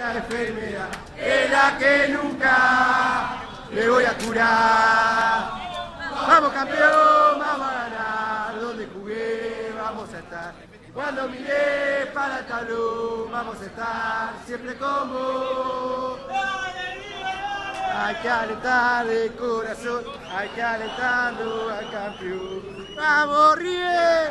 La enfermedad es la que nunca me voy a curar. Vamos campeón, vamos a ganar. Donde jugué, vamos a estar. Cuando miré para talón, vamos a estar siempre como. Hay que alentar el corazón, hay que alentarlo al campeón. ¡Vamos, ríe!